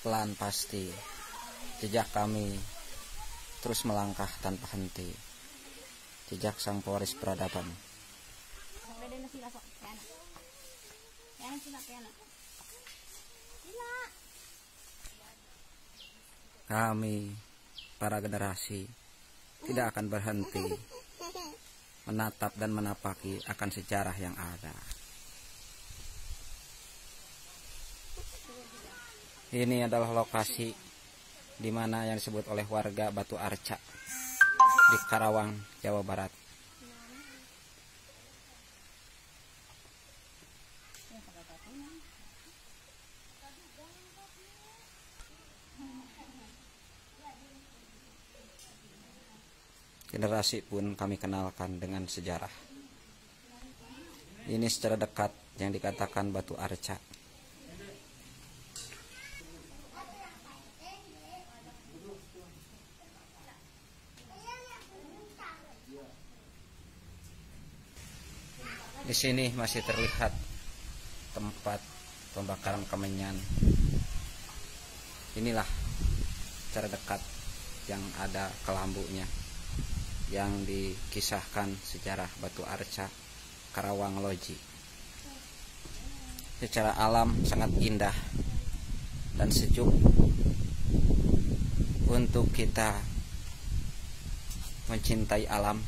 pelan pasti. Jejak kami terus melangkah tanpa henti. Jejak sang pewaris peradaban. Kami para generasi tidak akan berhenti. Menatap dan menapaki akan sejarah yang ada. Ini adalah lokasi di mana yang disebut oleh warga Batu Arca di Karawang, Jawa Barat. Generasi pun kami kenalkan dengan sejarah. Ini secara dekat yang dikatakan Batu Arca. Di sini masih terlihat tempat pembakaran kemenyan. Inilah secara dekat yang ada kelambunya yang dikisahkan sejarah Batu Arca Karawang Loji. Secara alam sangat indah dan sejuk untuk kita mencintai alam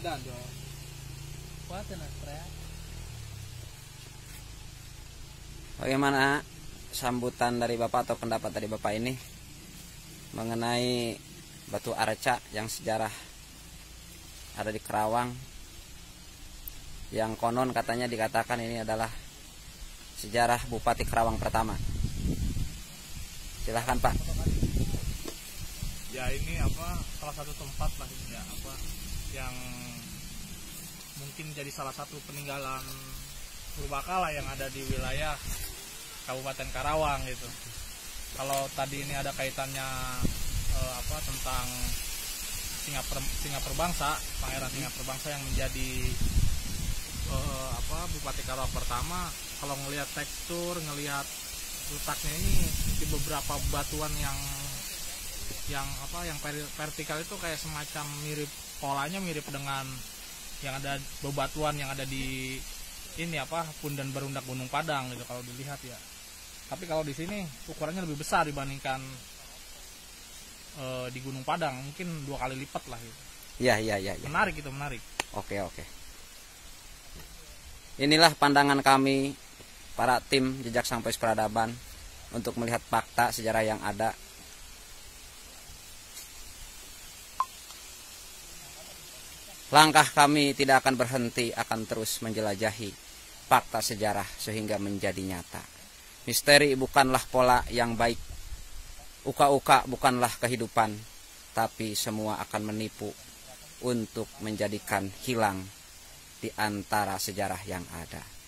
Medan. Kuat pre. Bagaimana sambutan dari Bapak atau pendapat dari Bapak ini mengenai Batu Arca yang sejarah ada di Kerawang yang konon katanya dikatakan ini adalah sejarah Bupati Kerawang pertama. Silahkan Pak. Ya ini apa salah satu tempat lah ini ya apa yang mungkin jadi salah satu peninggalan purbakala yang ada di wilayah Kabupaten Karawang gitu. Kalau tadi ini ada kaitannya eh, apa tentang singa per, singa perbangsa, pangeran singa perbangsa yang menjadi eh, apa Bupati Karawang pertama. Kalau ngelihat tekstur, ngelihat letaknya ini di beberapa batuan yang yang apa yang vertikal itu kayak semacam mirip polanya mirip dengan yang ada bebatuan yang ada di ini apa pundan berundak Gunung Padang gitu kalau dilihat ya. Tapi kalau di sini ukurannya lebih besar dibandingkan eh, di Gunung Padang, mungkin dua kali lipat lah gitu. Ya, ya, ya, ya. Menarik itu menarik. Oke, oke. Inilah pandangan kami para tim jejak sampai peradaban untuk melihat fakta sejarah yang ada. Langkah kami tidak akan berhenti, akan terus menjelajahi fakta sejarah sehingga menjadi nyata. Misteri bukanlah pola yang baik. Uka-uka bukanlah kehidupan, tapi semua akan menipu untuk menjadikan hilang di antara sejarah yang ada.